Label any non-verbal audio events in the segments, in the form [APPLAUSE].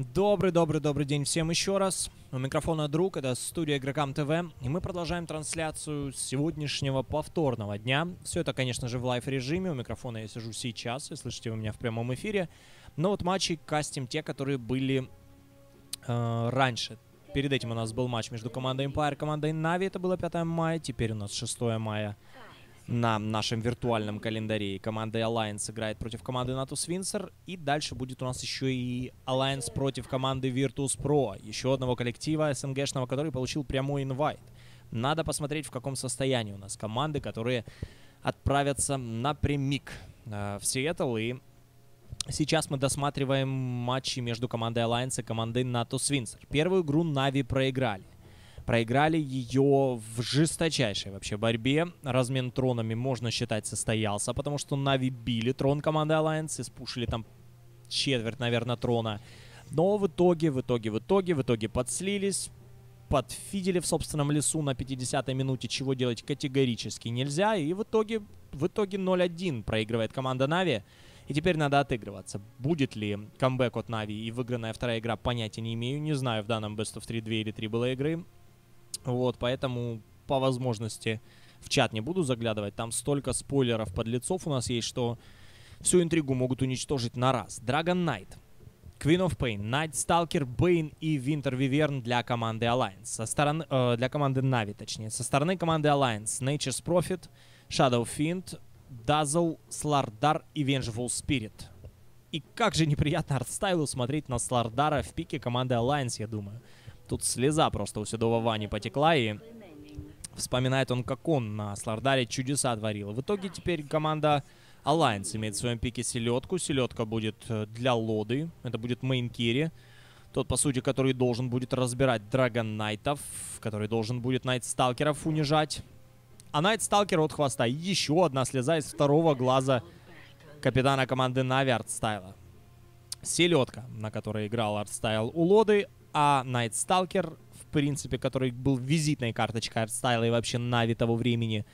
Добрый-добрый-добрый день всем еще раз. У микрофона Друг, это студия Игрокам ТВ. И мы продолжаем трансляцию сегодняшнего повторного дня. Все это, конечно же, в live-режиме. У микрофона я сижу сейчас, и слышите вы меня в прямом эфире. Но вот матчи кастим те, которые были э, раньше. Перед этим у нас был матч между командой Empire и командой Na'Vi. Это было 5 мая, теперь у нас 6 мая на нашем виртуальном календаре. Команда Alliance играет против команды Natus Vincere. И дальше будет у нас еще и Alliance против команды Virtus Pro. Еще одного коллектива СНГшного, который получил прямой invite. Надо посмотреть, в каком состоянии у нас команды, которые отправятся напрямик э, в Сиэтл. И сейчас мы досматриваем матчи между командой Alliance и командой Natus Windsor. Первую игру Нави проиграли. Проиграли ее в жесточайшей вообще борьбе. Размен тронами, можно считать, состоялся, потому что Нави били трон команды Alliance спушили там четверть, наверное, трона. Но в итоге, в итоге, в итоге, в итоге подслились, подфидели в собственном лесу на 50-й минуте, чего делать категорически нельзя. И в итоге, в итоге 0-1 проигрывает команда Нави. И теперь надо отыгрываться. Будет ли камбэк от Нави и выигранная вторая игра, понятия не имею. Не знаю, в данном Best of 3 2 или 3 было игры. Вот, поэтому по возможности в чат не буду заглядывать. Там столько спойлеров под лицов у нас есть, что всю интригу могут уничтожить на раз. Dragon Knight, Queen of Pain, Night Stalker, Bane и Winter Wyvern для команды Alliance. Со стороны, э, для команды Na'Vi, точнее. Со стороны команды Alliance Nature's Prophet, Shadow Fiend, Dazzle, Slardar и Vengeful Spirit. И как же неприятно артстайлу смотреть на Слардара в пике команды Alliance, я думаю. Тут слеза просто у Седого Вани потекла, и вспоминает он, как он на Слардаре чудеса творил. В итоге теперь команда Alliance имеет в своем пике селедку. Селедка будет э, для Лоды, это будет main carry. Тот, по сути, который должен будет разбирать Dragon Knight ов, который должен будет Night Stalker ов унижать. А Night Stalker у Хвоста. Еще одна слеза из второго глаза капитана команды Нави Артстайла. Селедка, на которой играл Артстайл у Лоды, а Night Stalker, в принципе, который был визитной карточкой артстайла и вообще Нави того времени,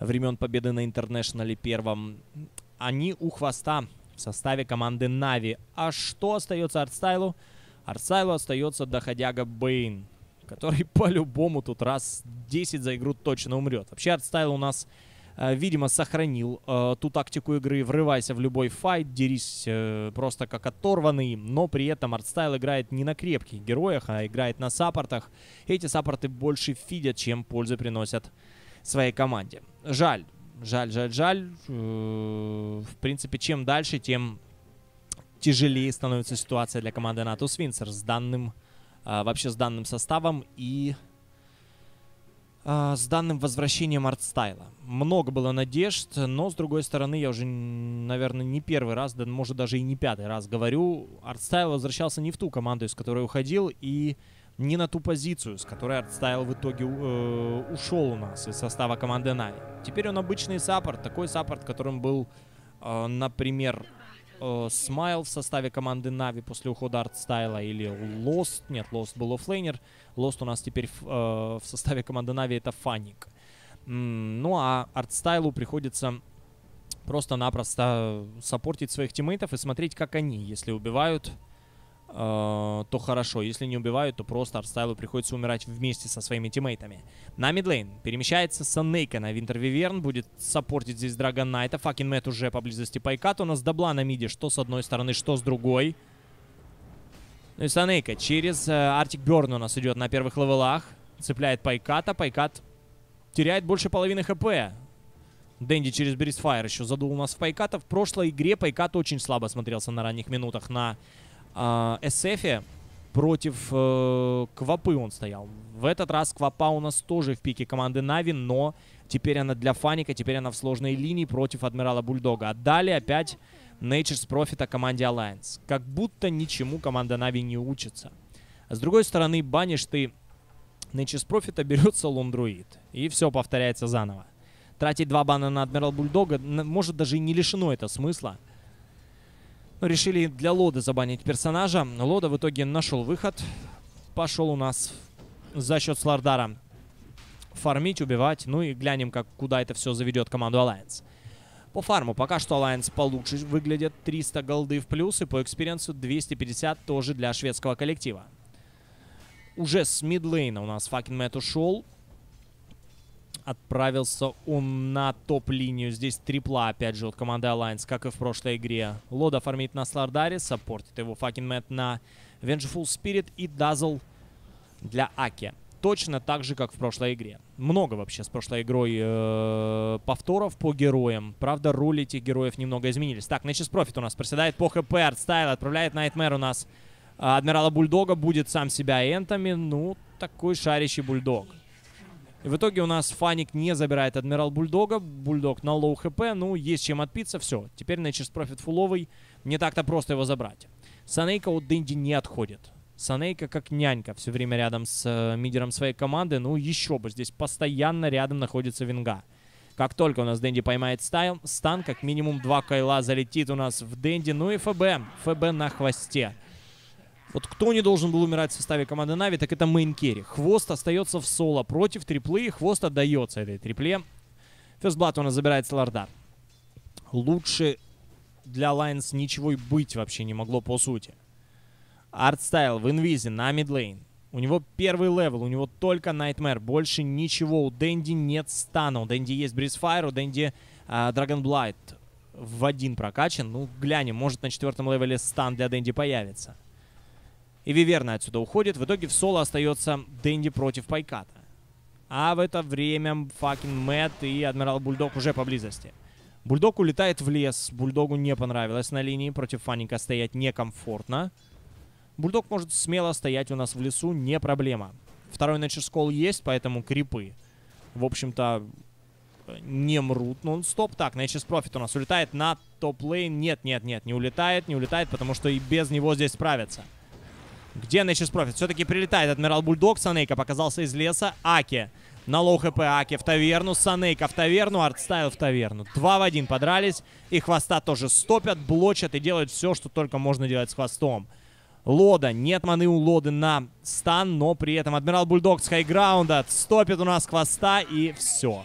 времен победы на Интернешнале первом, они у Хвоста в составе команды Нави. А что остается артстайлу? Артстайлу остается доходяга Bane, который [LAUGHS] по-любому тут раз 10 за игру точно умрет. Вообще артстайл у нас видимо, сохранил э, ту тактику игры «врывайся в любой fight, дерись э, просто как оторванный», но при этом артстайл играет не на крепких героях, а играет на саппортах. Эти саппорты больше фидят, чем пользы приносят своей команде. Жаль, жаль, жаль, жаль. Э, в принципе, чем дальше, тем тяжелее становится ситуация для команды Natus Vincere с данным, э, вообще с данным составом и с данным возвращением артстайла. Много было надежд, но, с другой стороны, я уже, наверное, не первый раз, да, может, даже и не пятый раз говорю, артстайл возвращался не в ту команду, из которой уходил, и не на ту позицию, с которой артстайл в итоге э, ушел у нас из состава команды Нави. Теперь он обычный саппорт, такой саппорт, которым был, э, например, Смайл в составе команды Нави после ухода артстайла, или Lost, нет, Lost был оффлейнер, Lost у нас теперь в, э, в составе команды Нави это Фаник. Ну а артстайлу приходится просто-напросто саппортить своих тиммейтов и смотреть, как они. Если убивают, э, то хорошо. Если не убивают, то просто артстайлу приходится умирать вместе со своими тиммейтами. На midlane перемещается Санейка на Winter Wyvern. Будет саппортить здесь Dragon Knight а. Fucking Mad уже поблизости Пайкат. У нас дабла на миде, что с одной стороны, что с другой. Ну и Санейка через Артик э, Burn у нас идет на первых левелах. Цепляет Пайката. Пайкат теряет больше половины хп. Дэнди через Breathe Fire еще задул у нас в Пайката. В прошлой игре Пайкат очень слабо смотрелся на ранних минутах на э, СФе. Против э, Квапы он стоял. В этот раз Квапа у нас тоже в пике команды Нави, но теперь она для Фаника, теперь она в сложной линии против Адмирала Бульдога. А далее опять Nature's Profit о команде Alliance. Как будто ничему команда Нави не учится. С другой стороны, банишь ты Nature's Profit, а берется Лундруид. И все повторяется заново. Тратить два бана на Адмирал Бульдога, может даже и не лишено это смысла. Но решили для Лода забанить персонажа. Лода в итоге нашел выход. Пошел у нас за счет Слардара фармить, убивать. Ну и глянем, как, куда это все заведет команду Alliance. По фарму пока что Alliance получше выглядит. 300 голды в плюс и по experience у 250 тоже для шведского коллектива. Уже с мидлейна у нас Fucking Mad ушел. Отправился он на топ-линию. Здесь трипла, опять же, от команды Alliance, как и в прошлой игре. Лода фармит на Слардаре, саппортит его Fucking Mad на Vengeful Spirit и Дазл для Аки точно так же, как в прошлой игре. Много вообще с прошлой игрой э, повторов по героям. Правда, роли этих героев немного изменились. Так, Nature's Prophet у нас проседает по ХП. Артстайл отправляет Nightmare у нас Адмирала Бульдога. Будит сам себя энтами. Ну, такой шарящий Бульдог. И в итоге у нас Фаник не забирает Адмирал Бульдога. Бульдог на low хп. Ну, есть чем отпиться. Все. Теперь Nature's Prophet фуловый. Не так-то просто его забрать. Санейка от Дэнди не отходит. Санейка как нянька все время рядом с э, мидером своей команды. Ну, еще бы, здесь постоянно рядом находится Винга. Как только у нас Дэнди поймает стайл, стан, как минимум два coil'а залетит у нас в Дэнди. Ну и FB. FB на хвосте. Вот кто не должен был умирать в составе команды Нави, так это main carry. Хвост остается в соло против триплы, и хвост отдается этой трипле. First blood у нас забирает Слардар. Лучше для Лайнс ничего и быть вообще не могло по сути. Артстайл в инвизе на midlane. У него первый level, у него только Nightmare, больше ничего. У Дэнди нет стана, у Дэнди есть Breathe Fire, у Дэнди Blood в один прокачан. Ну, глянем, может на четвертом левеле стан для Дэнди появится. И Виверна отсюда уходит. В итоге в соло остается Дэнди против Пайката. А в это время факин Мэтт и Адмирал Бульдог уже поблизости. Бульдог улетает в лес. Бульдогу не понравилось на линии. Против Фаника стоять некомфортно. Бульдог может смело стоять у нас в лесу, не проблема. Второй Nature's есть, поэтому крипы, в общем-то, не мрут нон-стоп. Так, Nature's Profit у нас улетает на топ-лейн. Нет, нет, нет, не улетает, не улетает, потому что и без него здесь справятся. Где Nature's Prophet? Все-таки прилетает Адмирал Бульдог. Санейка показался из леса. Аки на low HP Аки в таверну. Санейка в таверну. Артстайл в таверну. Два в один подрались. И хвоста тоже стопят, блочат и делают все, что только можно делать с хвостом. Лода. Нет маны у Лоды на стан, но при этом Адмирал Бульдог с highground'а стопит у нас хвоста и все.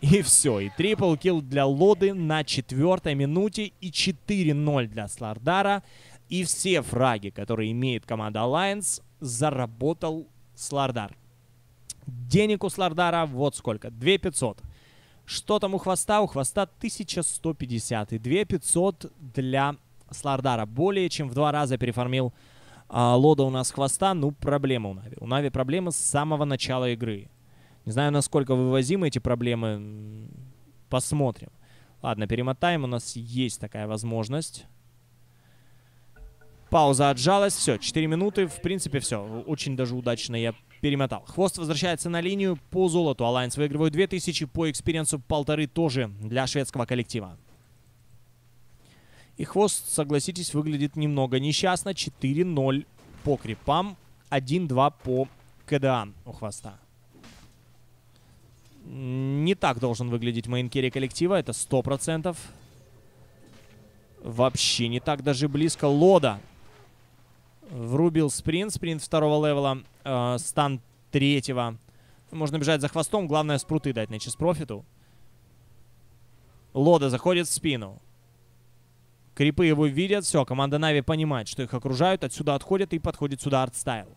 И все. И triple kill для Лоды на четвертой минуте и 4-0 для Слардара. И все фраги, которые имеет команда Alliance, заработал Слардар. Денег у Слардара вот сколько. 2500. Что там у хвоста? У хвоста 1150. И 2500 для Слардара. Более чем в два раза переформил а, Лода у нас хвоста. Ну, проблема у Нави. У Нави проблемы с самого начала игры. Не знаю, насколько вывозимы эти проблемы. Посмотрим. Ладно, перемотаем. У нас есть такая возможность. Пауза отжалась. Все, 4 минуты. В принципе, все. Очень даже удачно я перемотал. Хвост возвращается на линию по золоту. Алайнс выигрывает 2000. По экспириенсу полторы тоже для шведского коллектива. И хвост, согласитесь, выглядит немного несчастно. 4-0 по крипам, 1-2 по KDA у хвоста. Не так должен выглядеть main carry коллектива, это 100%. Вообще не так даже близко. Лода врубил sprint, sprint второго level'а, э, стан третьего. Можно бежать за хвостом, главное sprout'ы дать на профиту. Лода заходит в спину. Крипы его видят, все, команда Нави понимает, что их окружают, отсюда отходят и подходит сюда артстайл.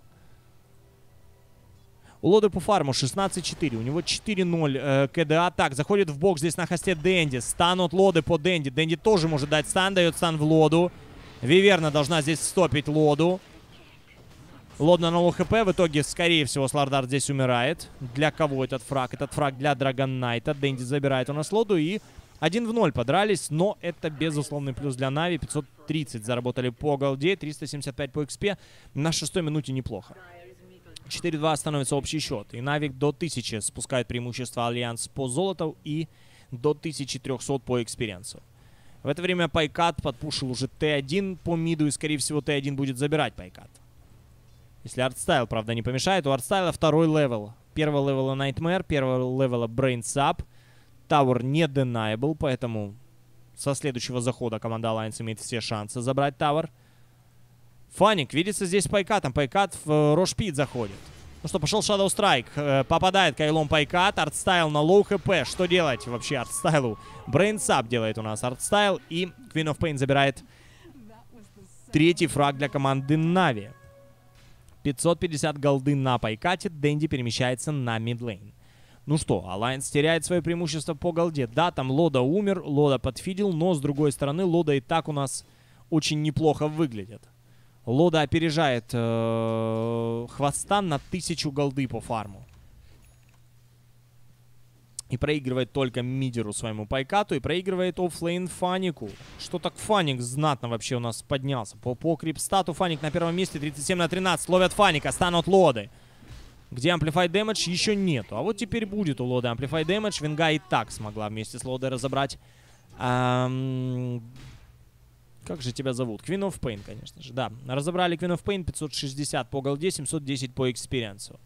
У Лоды по фарму 16-4, у него 4-0 э, КДА. Так, заходит в бокс здесь на хосте Дэнди. Стан от Лоды по Дэнди. Дэнди тоже может дать стан, дает стан в Лоду. Виверна должна здесь стопить Лоду. Лодна на ЛХП. В итоге, скорее всего, Слардар здесь умирает. Для кого этот фраг? Этот фраг для Драгон Найта. Дэнди забирает у нас Лоду и 1 в 0 подрались, но это безусловный плюс для Нави. 530 заработали по голде, 375 по XP. На шестой минуте неплохо. 4-2 становится общий счет. И Нави к до 1000 спускает преимущество Альянс по золоту и до 1300 по экспириенсу. В это время Пайкат подпушил уже T1 по миду, и, скорее всего, T1 будет забирать Пайкат. Если артстайл, правда, не помешает. У артстайла второй level. Первого level'а Nightmare, первого level'а Brain Sap. Tower не deniable, поэтому со следующего захода команда Alliance имеет все шансы забрать Tower. Фаник видится здесь Пайкатом. Пайкат в Рошпит заходит. Ну что, пошел Shadow Strike. Э, попадает coil'ом Пайкат. Артстайл на low HP. Что делать вообще Артстайлу? Brain Sap делает у нас Артстайл. И Queen of Pain забирает третий фраг для команды Нави. 550 голды на Пайкате. Дэнди перемещается на midlane. Ну что, Алайнс теряет свое преимущество по голде. Да, там Лода умер, Лода подфидил, но с другой стороны Лода и так у нас очень неплохо выглядит. Лода опережает э, на тысячу голды по фарму. И проигрывает только мидеру своему пайкату. И проигрывает offlane Фанику. Что так Фаник знатно вообще у нас поднялся. По, по крипстату Фаник на первом месте. 37 на 13. Ловят Фаника. Стан от Лоды. Где Amplify Damage еще нету. А вот теперь будет у Лоды Amplify Damage. Винга и так смогла вместе с Лодой разобрать. Эм... Как же тебя зовут? Queen of Pain, конечно же. Да, разобрали Queen of Pain. 560 по голде, 710 по экспириенсу.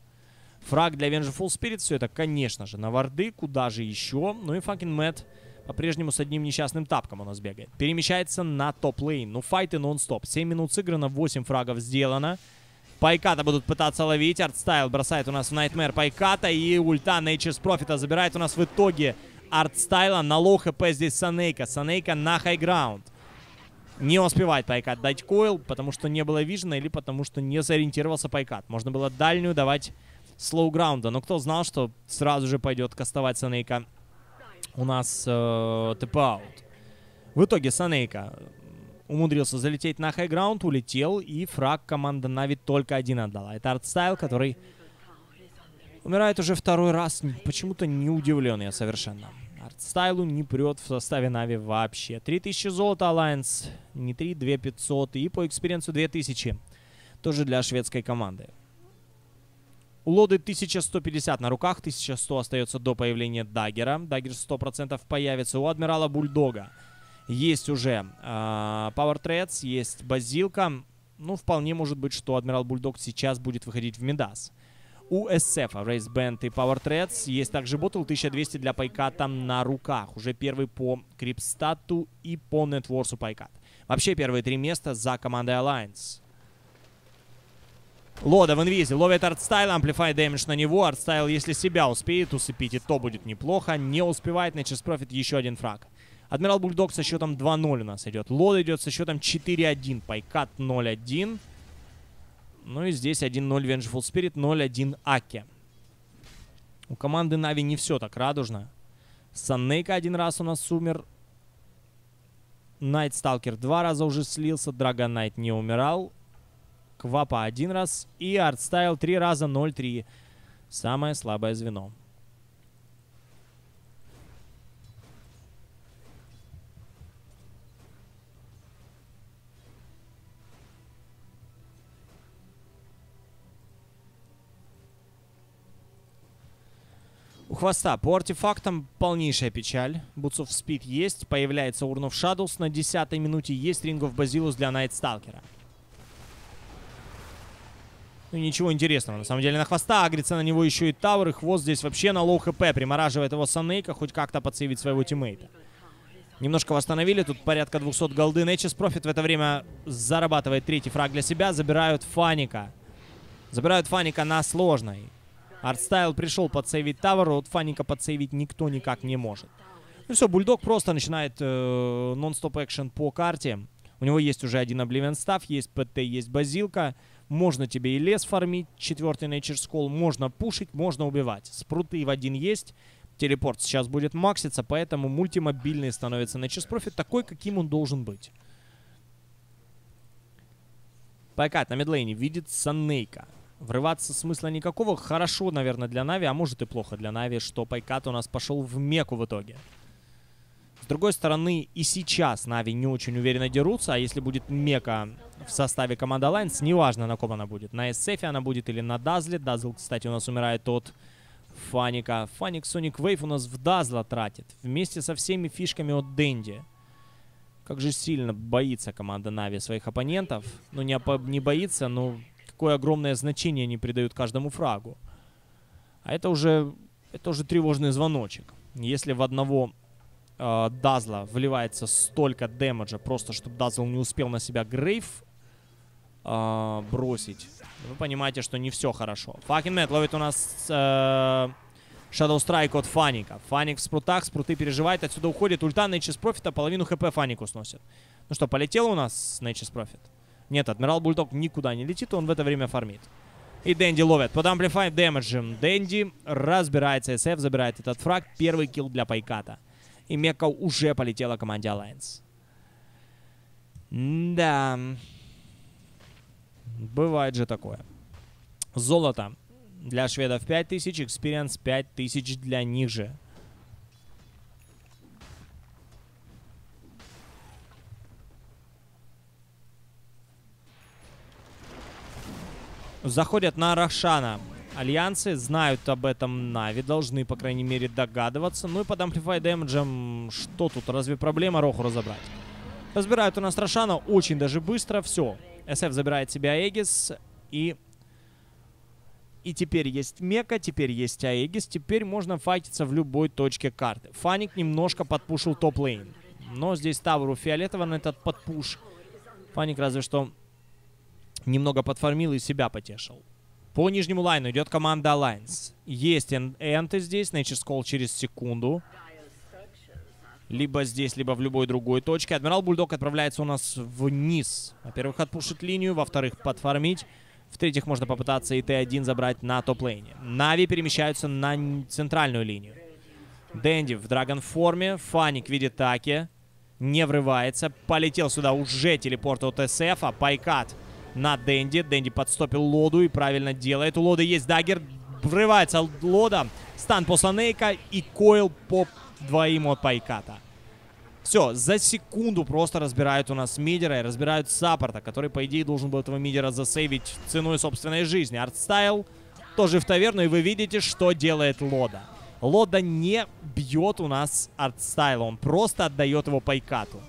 Фраг для Vengeful Spirit. Все это, конечно же, на варды. Куда же еще? Ну и Fuckin Mad по-прежнему с одним несчастным тапком у нас бегает. Перемещается на top lane. Ну, файты non-stop. 7 минут сыграно, 8 фрагов сделано. Пайката будут пытаться ловить. Артстайл бросает у нас в Nightmare Пайката. И ульта Nature's Prophet забирает у нас в итоге Артстайла. На low HP здесь Санейка. Санейка на highground. Не успевает Пайкат дать coil, потому что не было vision'а или потому что не сориентировался Пайкат. Можно было дальнюю давать с lowground'а. Но кто знал, что сразу же пойдет кастовать Санейка у нас э, TP out. В итоге Санейка умудрился залететь на highground, улетел, и фраг команда Нави только один отдала. Это артстайл, который умирает уже второй раз. Почему-то не удивлен я совершенно. Артстайлу не прет в составе Нави вообще. 3000 золота Alliance, не 3, 2500. И по экспириенсу 2000. Тоже для шведской команды. У Лоды 1150 на руках, 1100 остается до появления Dagger'а. Dagger 100% появится у Адмирала Бульдога. Есть уже э, Power Treads, есть Базилка. Ну, вполне может быть, что Адмирал Бульдог сейчас будет выходить в Медас. У SF, Wraith Band и Power Treads есть также bottle 1200 для Пайката на руках. Уже первый по Крипстату и по Нетворсу Пайкат. Вообще первые три места за командой Alliance. Лода в инвизе. Ловит артстайл, Amplify Damage на него. Артстайл, если себя успеет усыпить, и то будет неплохо. Не успевает, Nature's Prophet еще один фраг. Адмирал Бульдог со счетом 2-0 у нас идет. Лода идет со счетом 4-1. Пайкат 0-1. Ну и здесь 1-0 Vengeful Spirit, 0-1 Аки. У команды Нави не все так радужно. Саннейка один раз у нас умер. Night Stalker два раза уже слился. Dragon Knight не умирал. Квапа один раз. И Артстайл три раза 0-3. Самое слабое звено. Хвоста по артефактам полнейшая печаль. Boots of Speed есть. Появляется Urn of Shadows на 10 минуте. Есть Ring of Basilius для Night Stalker а. Ну, ничего интересного. На самом деле, на хвоста агрится на него еще и tower. И хвост здесь вообще на low хп. Примораживает его Санейка, хоть как-то подсейвить своего тиммейта. Немножко восстановили. Тут порядка 200 голды. Nature's Prophet в это время зарабатывает третий фраг для себя. Забирают Фаника. Забирают Фаника на сложной. Артстайл пришел подсейвить tower, вот Фаника подсейвить никто никак не может. Ну все, Бульдог просто начинает э, нон-стоп экшен по карте. У него есть уже один Oblivion Staff, есть ПТ, есть Базилка. Можно тебе и лес фармить, четвертый Nature's Call. Можно пушить, можно убивать. Sprout ы в один есть. Телепорт сейчас будет макситься, поэтому мультимобильный становится Nature's Prophet такой, каким он должен быть. Пайкат на mid lane е видит Саннейка. Врываться смысла никакого. Хорошо, наверное, для Нави, а может и плохо для Нави, что Пайкат у нас пошел в Меку в итоге. С другой стороны, и сейчас Нави не очень уверенно дерутся, а если будет Мека в составе команды Alliance, неважно, на ком она будет. На SF она будет или на Дазле. Дазл, кстати, у нас умирает от Фаника. Фаник Sonic Wave у нас в Дазла тратит. Вместе со всеми фишками от Дэнди. Как же сильно боится команда Нави своих оппонентов. Ну, не, не боится, но какое огромное значение они придают каждому фрагу. А это уже, это уже тревожный звоночек. Если в одного э, Дазла вливается столько дэмэджа, просто чтобы Дазл не успел на себя Грейв э, бросить. Вы понимаете, что не все хорошо. Fucking Mad ловит у нас э, Shadow Strike от Фаника. Фаник в спрутах, спруты переживает, отсюда уходит ульта, Nature's Profit, а половину хп Фанику сносит. Ну что, полетел у нас Nature's Prophet? Нет, Адмирал Бульдог никуда не летит, он в это время фармит. И Дэнди ловят под Amplified Damage. Дэнди разбирается, SF забирает этот фраг. Первый kill для Пайката. И Мека уже полетела команде Alliance. Да. Бывает же такое. Золото для шведов 5000, experience 5000 для них же. Заходят на Рахшана. Альянсы знают об этом Нави, должны, по крайней мере, догадываться. Ну и под Amplify Damage, что тут, разве проблема Роху разобрать? Разбирают у нас Рошана очень даже быстро, все. SF забирает себе Аегис и... И теперь есть Мека, теперь есть Аегис, теперь можно файтиться в любой точке карты. Фаник немножко подпушил топ-лейн. Но здесь Тавру фиолетово на этот подпуш. Фаник разве что немного подформил и себя потешил. По нижнему лайну идет команда Alliance. Есть энты здесь, Nature's Call через секунду. Либо здесь, либо в любой другой точке. Адмирал Бульдог отправляется у нас вниз. Во-первых, отпушить линию, во-вторых, подформить. В-третьих, можно попытаться и Т1 забрать на топ-лейне. Нави перемещаются на центральную линию. Дэнди в драгон-форме. Фаник видит таки. Не врывается. Полетел сюда уже телепорт от SF. А Пайкат на Дэнди. Дэнди подстопил Лоду и правильно делает. У Лоды есть dagger. Врывается Лода. Стан по Санейка и Coil по двоим от Пайката. Все, за секунду просто разбирают у нас мидера и разбирают саппорта, который, по идее, должен был этого мидера засейвить ценой собственной жизни. Артстайл тоже в таверну, и вы видите, что делает Лода. Лода не бьет у нас артстайла, он просто отдает его Пайкату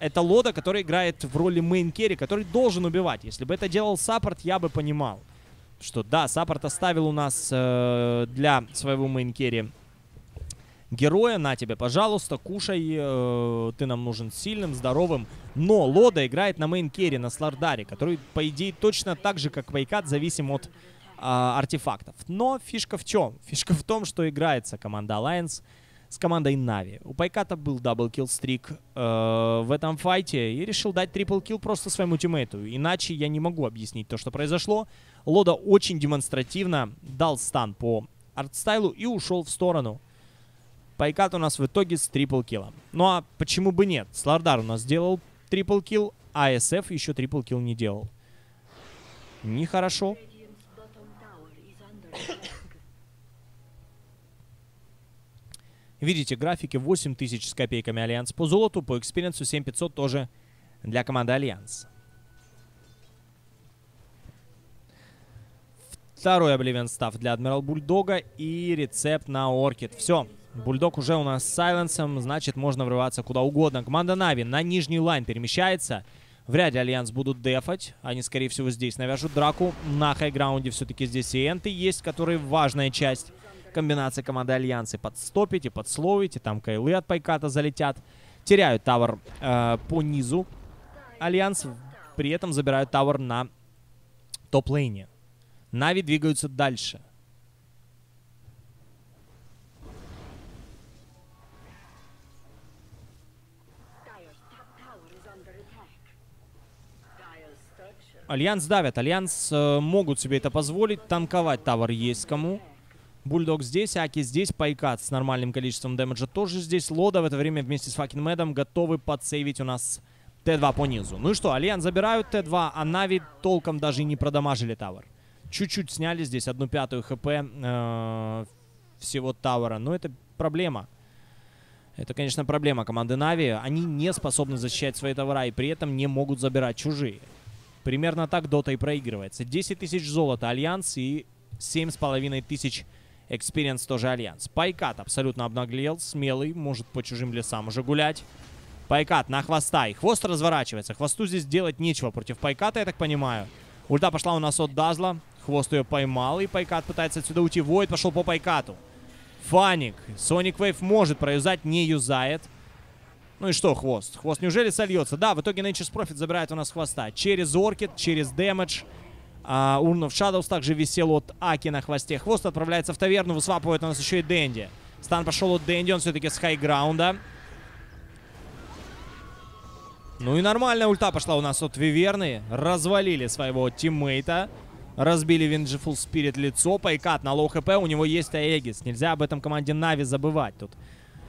это Лода, который играет в роли main carry, который должен убивать. Если бы это делал саппорт, я бы понимал, что да, саппорт оставил у нас э, для своего main carry героя. На тебе, пожалуйста, кушай, э, ты нам нужен сильным, здоровым. Но Лода играет на main carry, на Слардаре, который, по идее, точно так же, как Пайкат, зависим от э, артефактов. Но фишка в чем? Фишка в том, что играется команда Alliance с командой Нави. У Пайката был double kill streak э, в этом fight е и решил дать triple kill просто своему тиммейту. Иначе я не могу объяснить то, что произошло. Лода очень демонстративно дал стан по артстайлу и ушел в сторону. Пайкат у нас в итоге с triple kill ом. Ну а почему бы нет? Слардар у нас сделал triple kill, а SF еще triple kill не делал. Нехорошо. Видите, графики 8000 с копейками Альянс по золоту, по experience у 7500 тоже для команды Альянс. Второй Oblivion Staff для Адмирал Бульдога и рецепт на Orchid. Все, Бульдог уже у нас с silence ом, значит можно врываться куда угодно. Команда Нави на нижний line перемещается. Вряд ли Альянс будут дефать. Они, скорее всего, здесь навяжут драку. На high ground е все-таки здесь и энты есть, которые важная часть комбинация команды Альянсы. Подстопите, подсловите, там Coil ы от Пайката залетят. Теряют tower э, по низу. Альянс при этом забирают tower на top lane е. Нави двигаются дальше. Альянс давят. Альянс э, могут себе это позволить. Танковать tower есть кому. Бульдог здесь, Аки здесь, Пайкат с нормальным количеством damage а тоже здесь. Лода в это время вместе с Факин Мэдом готовы подсейвить у нас Т2 по низу. Ну и что, Альянс забирают Т2, а Нави толком даже и не продамажили tower. Чуть-чуть сняли здесь одну пятую хп э, всего tower а. Но это проблема. Это, конечно, проблема команды Нави. Они не способны защищать свои tower а и при этом не могут забирать чужие. Примерно так Дота и проигрывается. 10 тысяч золота Альянс и 7,5 тысяч experience тоже Альянс. Пайкат абсолютно обнаглел, смелый, может по чужим лесам уже гулять. Пайкат на хвоста, и хвост разворачивается. Хвосту здесь делать нечего против Пайката, я так понимаю. Ульта пошла у нас от Дазла. Хвост ее поймал, и Пайкат пытается отсюда уйти. Void пошел по Пайкату. Фаник. Sonic Wave может проюзать, не юзает. Ну и что, хвост? Хвост неужели сольется? Да, в итоге Nature's Prophet забирает у нас хвоста. Через Orchid, через damage. А, Urn of Shadows также висел от Аки на хвосте. Хвост отправляется в таверну, высвапывает у нас еще и Дэнди. Stun пошел от Дэнди, он все-таки с high ground а. Ну и нормальная ульта пошла у нас от Виверны. Развалили своего тиммейта. Разбили Vengeful Spirit лицо. Пайкат на low HP. У него есть Aegis. Нельзя об этом команде Нави забывать. Тут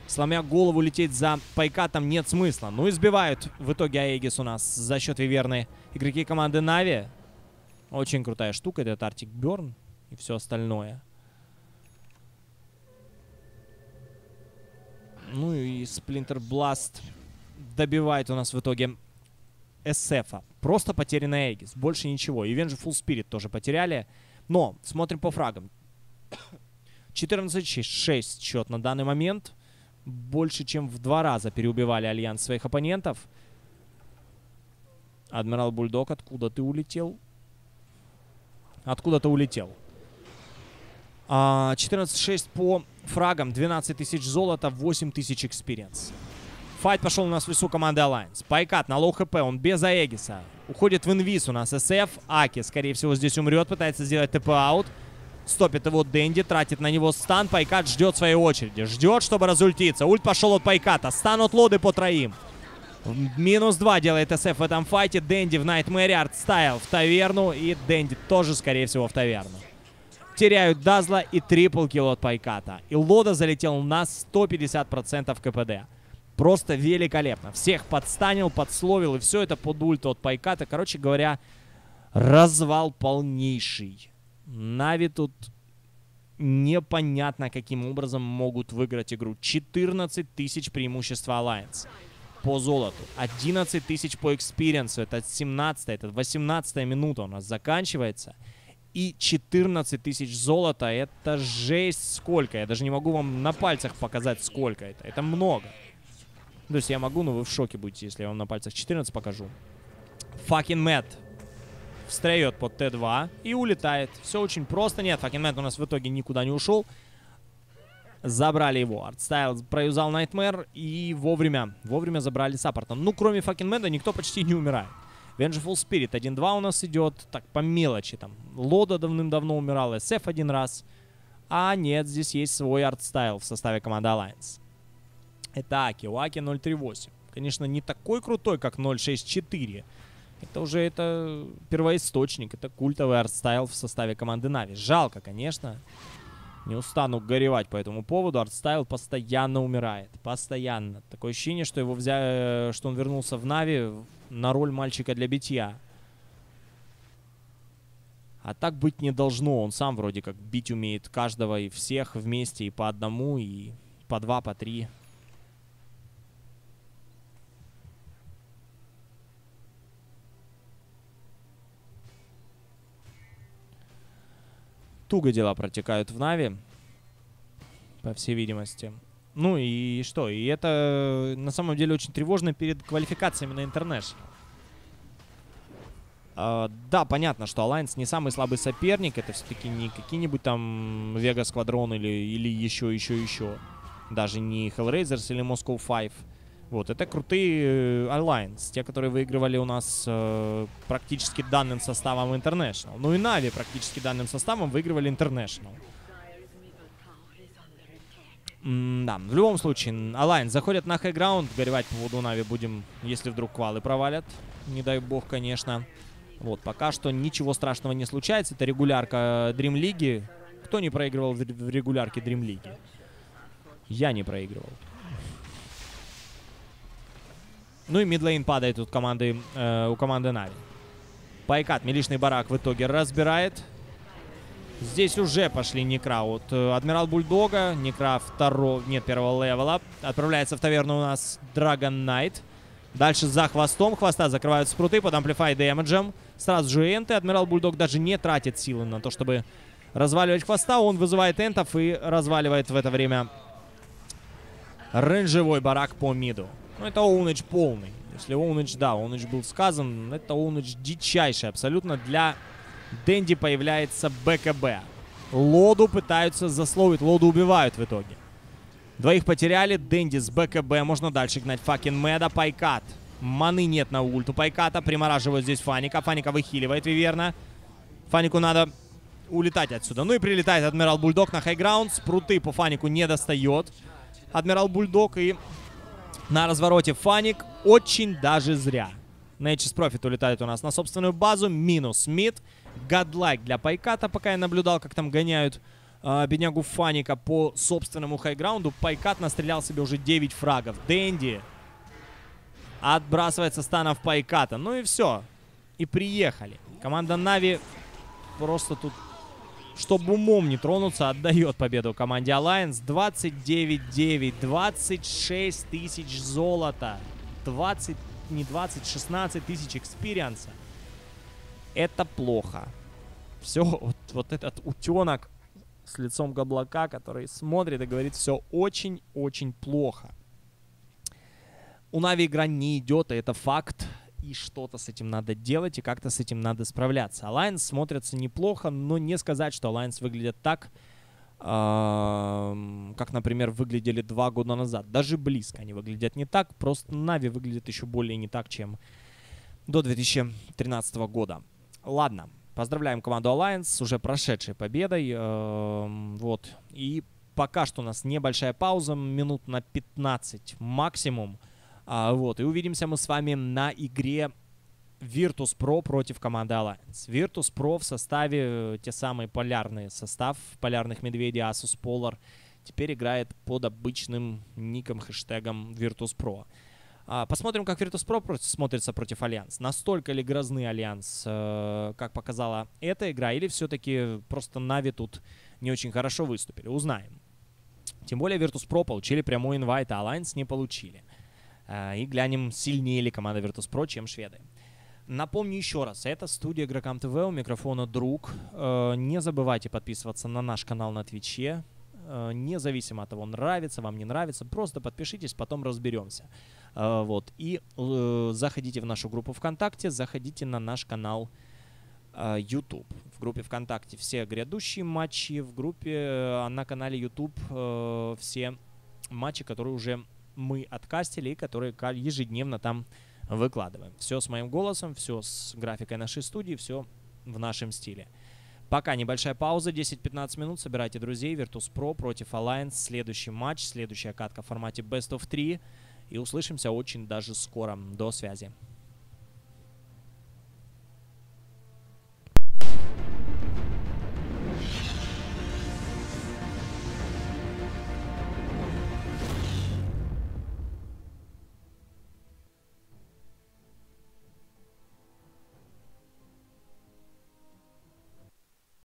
сломя голову лететь за Пайкатом нет смысла. Ну и сбивают в итоге Аегис у нас за счет Виверны игроки команды Нави. Очень крутая штука. Это Артик Берн и все остальное. Ну и Сплинтер Бласт добивает у нас в итоге SF. Просто потерянный Эгис. Больше ничего. И Vengeful Spirit тоже потеряли. Но смотрим по фрагам. [COUGHS] 14-6 счет на данный момент. Больше, чем в два раза переубивали Альянс своих оппонентов. Адмирал Бульдог, откуда ты улетел? Откуда ты улетел? 14-6 а, по фрагам, 12 тысяч золота, 8 тысяч experience. Fight пошел у нас в лесу команды Alliance. Пайкат на low HP, он без Aegis а. Уходит в инвиз у нас СФ. Аки, скорее всего, здесь умрет, пытается сделать TP out. Стопит его Дэнди, тратит на него stun. Пайкат ждет своей очереди. Ждет, чтобы разультиться. Ульт пошел от Пайката. Stun от Лоды по троим. Минус 2 делает СФ в этом fight е. Дэнди в Nightmare е, артстайл в таверну. И Дэнди тоже, скорее всего, в таверну. Теряют Дазла и triple kill от Пайката. И Лода залетел на 150% КПД. Просто великолепно. Всех подстанил, подсловил, и все это под ульту от Пайката. Короче говоря, развал полнейший. Нави тут непонятно, каким образом могут выиграть игру. 14 тысяч преимущества Alliance по золоту. 11 тысяч по experience у. Это 17 это 18 минута у нас заканчивается. И 14 тысяч золота. Это жесть сколько. Я даже не могу вам на пальцах показать, сколько это. Это много. То есть я могу, но вы в шоке будете, если я вам на пальцах 14 покажу. Факин Мэтт встает под Т2 и улетает. Все очень просто. Нет, Факин Мэтт у нас в итоге никуда не ушел. Забрали его. Артстайл проюзал Nightmare и вовремя, вовремя забрали саппорта. Ну, кроме Факин Мэтта, никто почти не умирает. Vengeful Spirit 1-2 у нас идет. Так, по мелочи там. Лода давным-давно умирал. SF один раз. А нет, здесь есть свой артстайл в составе команды Alliance. Это Аки. У Аки 0.38. Конечно, не такой крутой, как 0.64. Это уже это первоисточник. Это культовый артстайл в составе команды Нави. Жалко, конечно. Не устану горевать по этому поводу. Артстайл постоянно умирает. Постоянно. Такое ощущение, что его взяли, что он вернулся в Нави на роль мальчика для битья. А так быть не должно. Он сам вроде как бить умеет каждого и всех вместе, и по одному, и по два, по три. Туго дела протекают в Нави, по всей видимости. Ну и что? И это на самом деле очень тревожно перед квалификациями на International. Uh, да, понятно, что Alliance не самый слабый соперник. Это все-таки не какие-нибудь там Vega Squadron или, или еще, еще, еще. Даже не Hellraisers или Moscow 5. Вот, это крутые э, Alliance, те, которые выигрывали у нас э, практически данным составом International. Ну и Нави практически данным составом выигрывали International. Да, в любом случае, Alliance заходят на хайграунд, горевать по поводу Нави будем, если вдруг квалы провалят. Не дай бог, конечно. Вот, пока что ничего страшного не случается. Это регулярка Dream League. Кто не проигрывал в регулярке Dream League? Я не проигрывал. Ну и midlane падает тут команды, э, у команды Нави. Пайкат милишный барак в итоге разбирает. Здесь уже пошли Некра от э, Адмирал Бульдога. Некра второго, нет, первого level а. Отправляется в таверну у нас Dragon Knight. Дальше за хвостом. Хвоста закрывают спруты под amplify damage ем. Сразу же энты. Адмирал Бульдог даже не тратит силы на то, чтобы разваливать хвоста. Он вызывает энтов и разваливает в это время рейнжевой барак по миду. Ну, это Оуныч полный. Если Оуныч, да, Оуныч был сказан, это Оуныч дичайший абсолютно. Для Дэнди появляется БКБ. Лоду пытаются засловить, Лоду убивают в итоге. Двоих потеряли. Дэнди с БКБ. Можно дальше гнать факин Мэда. Пайкат. Маны нет на ульту Пайката. Примораживают здесь Фаника. Фаника выхиливает Виверна. Фанику надо улетать отсюда. Ну и прилетает Адмирал Бульдог на хайграунд. Спруты по Фанику не достает. Адмирал Бульдог и на развороте Фаник. Очень даже зря. Nature's Profit улетает у нас на собственную базу. Минус мид. Гадлайк для Пайката, пока я наблюдал, как там гоняют э, беднягу Фаника по собственному хайграунду. Пайкат настрелял себе уже 9 фрагов. Дэнди отбрасывается станов Пайката. Ну и все. И приехали. Команда Нави просто тут, чтобы умом не тронуться, отдает победу команде Alliance. 29-9, 26 тысяч золота, 20, не 20, 16 тысяч experience а. Это плохо. Все, вот, вот этот утенок с лицом габлака, который смотрит и говорит, все очень-очень плохо. У Нави игра не идет, и это факт и что-то с этим надо делать, и как-то с этим надо справляться. Alliance смотрится неплохо, но не сказать, что Alliance выглядит так, как, например, выглядели два года назад. Даже близко они выглядят не так, просто Нави выглядит еще более не так, чем до 2013 года. Ладно, поздравляем команду Alliance с уже прошедшей победой. Вот, и пока что у нас небольшая пауза, минут на 15 максимум. А, вот, и увидимся мы с вами на игре Virtus Pro против команды Alliance. Virtus Pro в составе, э, те самые полярные состав полярных медведей Asus Polar, теперь играет под обычным ником, хэштегом Virtus Pro. А, посмотрим, как Virtus Pro смотрится против Альянс. Настолько ли грозны Альянс, э, как показала эта игра, или все-таки просто Нави тут не очень хорошо выступили? Узнаем. Тем более Virtus Pro получили прямой инвайт, а Alliance не получили. А, и глянем, сильнее ли команда Virtus.pro, чем шведы. Напомню еще раз, это студия Игрокам ТВ, у микрофона Друг. Э, не забывайте подписываться на наш канал на Твиче. Э, независимо от того, нравится вам, не нравится, просто подпишитесь, потом разберемся. Э, вот. И заходите в нашу группу ВКонтакте, заходите на наш канал YouTube. В группе ВКонтакте все грядущие матчи, в группе на канале YouTube все матчи, которые уже мы откастили и которые ежедневно там выкладываем. Все с моим голосом, все с графикой нашей студии, все в нашем стиле. Пока небольшая пауза, 10-15 минут. Собирайте друзей. Virtus Pro против Alliance. Следующий матч, следующая катка в формате Best of 3. И услышимся очень даже скоро. До связи.